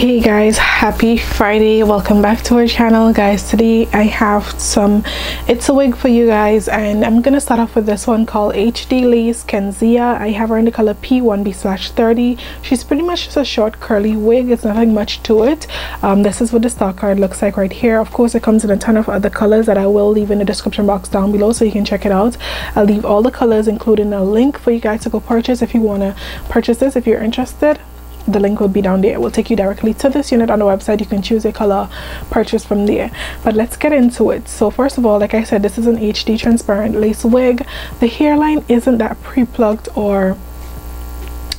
guys happy friday. Welcome back to our channel. Guys today i have some it's a wig for you guys and i'm gonna start off with this one called hd lace kenzia. I have her in the color p1b slash 30 she's pretty much just a short curly wig. It's nothing much to it. Um, this is what the stock card looks like right here. Of course it comes in a ton of other colors that i will leave in the description box down below so you can check it out. I'll leave all the colors including a link for you guys to go purchase if you want to purchase this if you're interested the link will be down there. It will take you directly to this unit on the website. You can choose a color purchase from there. But let's get into it. So first of all like i said this is an hd transparent lace wig. The hairline isn't that pre-plucked or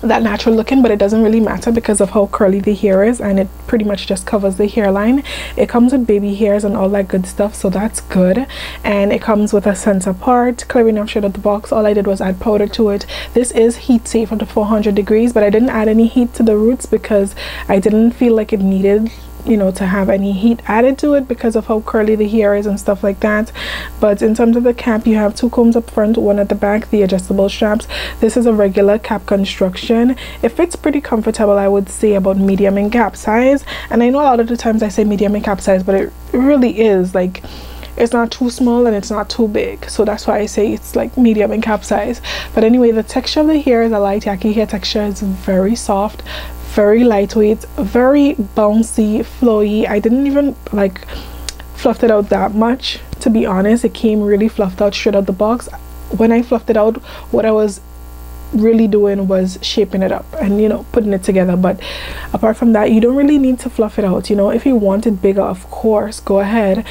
that natural looking but it doesn't really matter because of how curly the hair is and it pretty much just covers the hairline. It comes with baby hairs and all that good stuff so that's good. And it comes with a center part clearing off straight out the box. All I did was add powder to it. This is heat safe up to 400 degrees but I didn't add any heat to the roots because I didn't feel like it needed you know to have any heat added to it because of how curly the hair is and stuff like that. But in terms of the cap you have two combs up front one at the back the adjustable straps. This is a regular cap construction. It fits pretty comfortable i would say about medium in cap size. And i know a lot of the times i say medium in cap size but it really is like it's not too small and it's not too big. So that's why I say it's like medium in cap size. But anyway the texture of the hair is a light yaki hair texture. It's very soft very lightweight very bouncy flowy. I didn't even like fluffed it out that much to be honest. It came really fluffed out straight out the box. When i fluffed it out what i was really doing was shaping it up and you know putting it together. But apart from that you don't really need to fluff it out you know. If you want it bigger of course go ahead.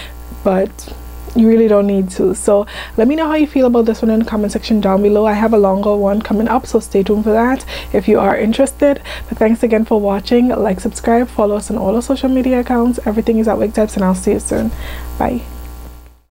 But you really don't need to. So let me know how you feel about this one in the comment section down below. I have a longer one coming up so stay tuned for that if you are interested. But thanks again for watching. Like subscribe follow us on all our social media accounts. Everything is at wig types and i'll see you soon. Bye